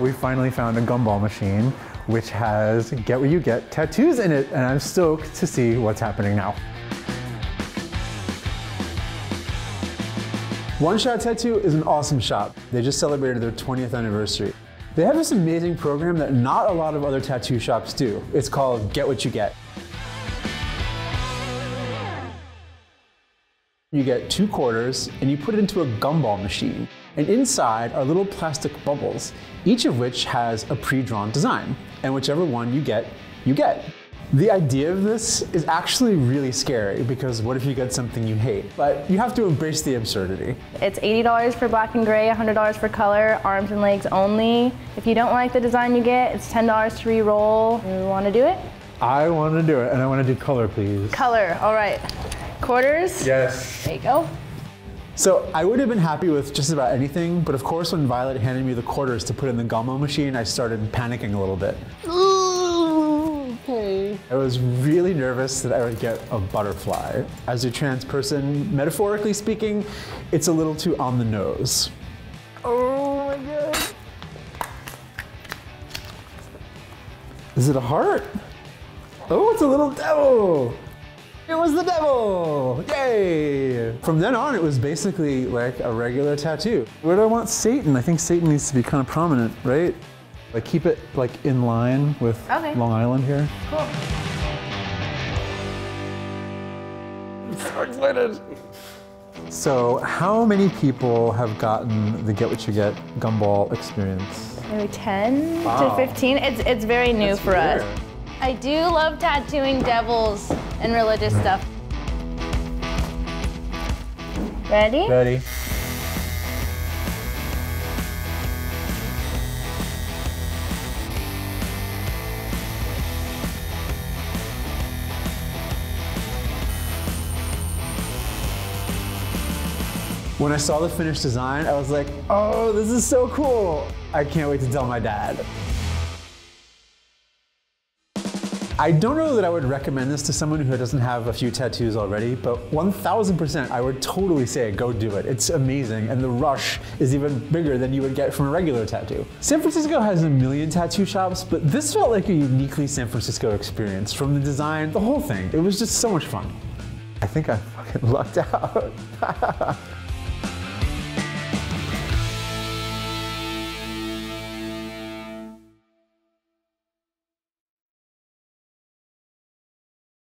We finally found a gumball machine which has Get What You Get tattoos in it, and I'm stoked to see what's happening now. One Shot Tattoo is an awesome shop. They just celebrated their 20th anniversary. They have this amazing program that not a lot of other tattoo shops do. It's called Get What You Get. You get two quarters and you put it into a gumball machine. And inside are little plastic bubbles, each of which has a pre-drawn design. And whichever one you get, you get. The idea of this is actually really scary because what if you get something you hate? But you have to embrace the absurdity. It's $80 for black and gray, $100 for color, arms and legs only. If you don't like the design you get, it's $10 to re-roll. You want to do it? I want to do it, and I want to do color, please. Color, all right. Quarters? Yes. There you go. So I would have been happy with just about anything, but of course when Violet handed me the quarters to put in the gumbo machine, I started panicking a little bit. okay. I was really nervous that I would get a butterfly. As a trans person, metaphorically speaking, it's a little too on the nose. Oh my god. Is it a heart? Oh, it's a little devil. It was the devil! Yay! From then on, it was basically like a regular tattoo. Where do I want Satan? I think Satan needs to be kind of prominent, right? Like keep it like in line with Okay. Long Island here. Cool. So excited! So, how many people have gotten the Get What You Get gumball experience? Maybe 10 Wow. to 15. It's, it's very new That's for us. I do love tattooing devils and religious stuff. Ready? Ready? When I saw the finished design, I was like, oh, this is so cool. I can't wait to tell my dad. I don't know that I would recommend this to someone who doesn't have a few tattoos already, but 1000% I would totally say go do it. It's amazing, and the rush is even bigger than you would get from a regular tattoo. San Francisco has a million tattoo shops, but this felt like a uniquely San Francisco experience from the design, the whole thing. It was just so much fun. I think I fucking lucked out.